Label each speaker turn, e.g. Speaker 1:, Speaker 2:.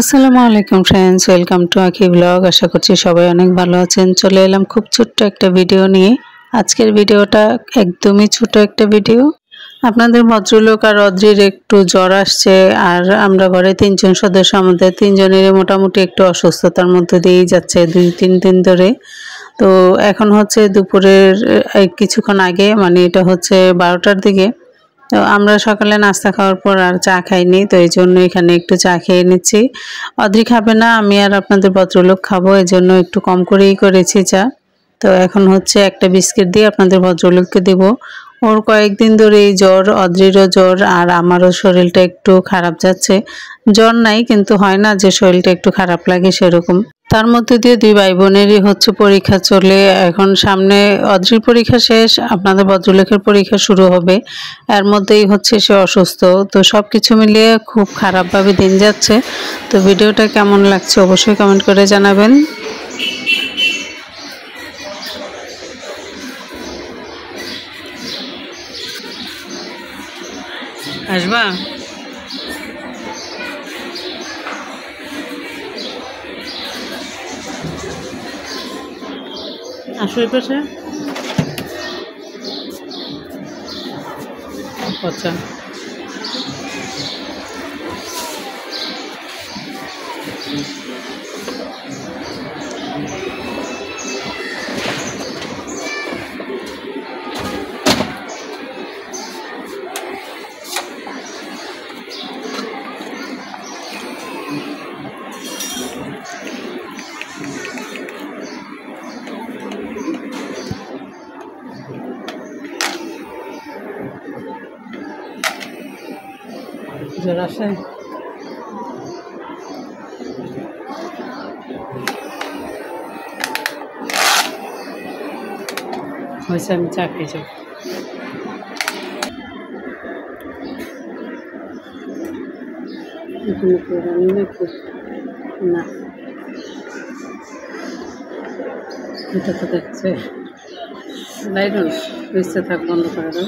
Speaker 1: আসসালামু আলাইকুম friends welcome to Akhi blog আশা করছি সবাই অনেক ভালো আছেন। চলে এলাম খুব ছোট্ট একটা ভিডিও নিয়ে। আজকের ভিডিওটা একদমই ছোট একটা ভিডিও আপনাদের ভদ্রলোক আর অদ্রির একটু জ্বর আসছে, আর আমরা ঘরে তিনজন সদস্য, আমাদের তিনজনেরই মোটামুটি একটু অসুস্থতার মধ্যে দিয়েই যাচ্ছে দুই, তিন দিন ধরে। তো এখন হচ্ছে দুপুরের কিছুক্ষণ আগে মানে এটা হচ্ছে বারোটার দিকে তো আমরা সকালে নাস্তা খাওয়ার পর আর চা খাইনি, তো এই জন্য এখানে একটু চা খেয়ে নিচ্ছি। অদ্রি খাবে না, আমি আর আপনাদের ভদ্রলোক খাব, এই জন্য একটু কম করেই করেছি চা। তো এখন হচ্ছে একটা বিস্কিট দিয়ে আপনাদের ভদ্রলোককে দেব। ওর কয়েকদিন ধরে এই জ্বর, অদ্রিরও জ্বর, আর আমারও শরীরটা একটু খারাপ যাচ্ছে। জ্বর নাই, কিন্তু হয় না যে শরীরটা একটু খারাপ লাগে সেরকম। তার মধ্যে দিয়ে দুই ভাই বোনেরই হচ্ছে পরীক্ষা চলে। এখন সামনে অদ্রির পরীক্ষা শেষ, আপনাদের ভদ্রলেখের পরীক্ষা শুরু হবে। এর মধ্যেই হচ্ছে সে অসুস্থ। তো সব কিছু মিলিয়ে খুব খারাপভাবে দিন যাচ্ছে। তো ভিডিওটা কেমন লাগছে অবশ্যই কমেন্ট করে জানাবেন। আসবা? আসো এই পাশে? আচ্ছা। আসে হয়েছে আমি চা খেয়েছি এখানে পুরানি নাকি না। এটা তো দেখছে। লাইট সুইচটা থাক, বন্ধ করে দাও।